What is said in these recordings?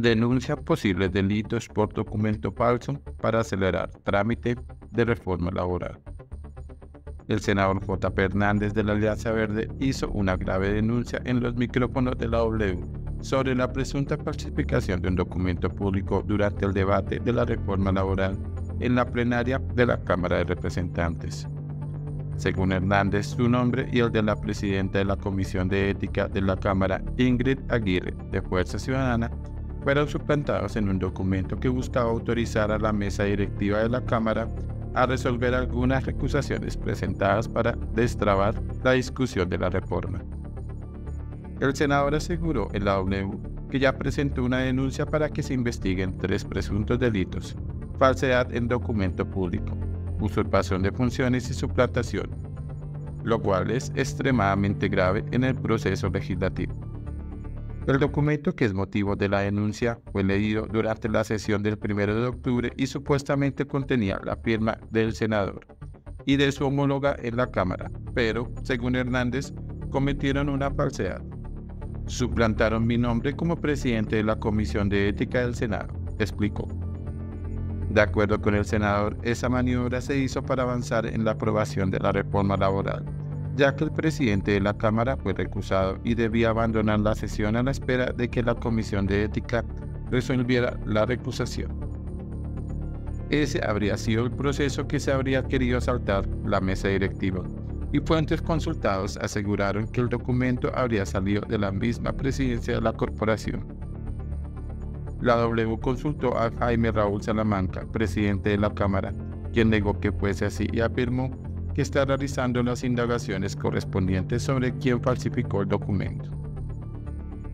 denuncia posibles delitos por documento falso para acelerar trámite de reforma laboral. El senador J. Hernández de la Alianza Verde hizo una grave denuncia en los micrófonos de la W sobre la presunta falsificación de un documento público durante el debate de la reforma laboral en la plenaria de la Cámara de Representantes. Según Hernández, su nombre y el de la presidenta de la Comisión de Ética de la Cámara, Ingrid Aguirre, de Fuerza Ciudadana, fueron suplantados en un documento que buscaba autorizar a la mesa directiva de la Cámara a resolver algunas recusaciones presentadas para destrabar la discusión de la reforma. El senador aseguró en la W que ya presentó una denuncia para que se investiguen tres presuntos delitos, falsedad en documento público, usurpación de funciones y suplantación, lo cual es extremadamente grave en el proceso legislativo. El documento que es motivo de la denuncia fue leído durante la sesión del 1 de octubre y supuestamente contenía la firma del senador y de su homóloga en la Cámara, pero, según Hernández, cometieron una falsedad. Suplantaron mi nombre como presidente de la Comisión de Ética del Senado, explicó. De acuerdo con el senador, esa maniobra se hizo para avanzar en la aprobación de la reforma laboral ya que el presidente de la Cámara fue recusado y debía abandonar la sesión a la espera de que la Comisión de Ética resolviera la recusación. Ese habría sido el proceso que se habría querido saltar la mesa directiva, y fuentes consultados aseguraron que el documento habría salido de la misma presidencia de la corporación. La W consultó a Jaime Raúl Salamanca, presidente de la Cámara, quien negó que fuese así y afirmó que está realizando las indagaciones correspondientes sobre quién falsificó el documento.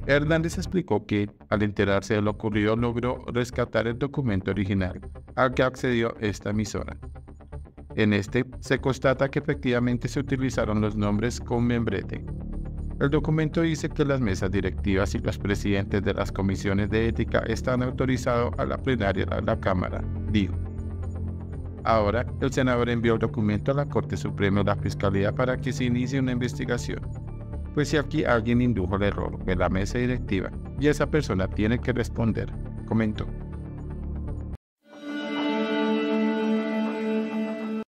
Hernández explicó que, al enterarse de lo ocurrido, logró rescatar el documento original al que accedió esta emisora. En este se constata que efectivamente se utilizaron los nombres con membrete. El documento dice que las mesas directivas y los presidentes de las comisiones de ética están autorizados a la plenaria de la Cámara, dijo. Ahora, el senador envió el documento a la Corte Suprema de la Fiscalía para que se inicie una investigación. Pues si aquí alguien indujo el error, fue la mesa directiva, y esa persona tiene que responder, comentó.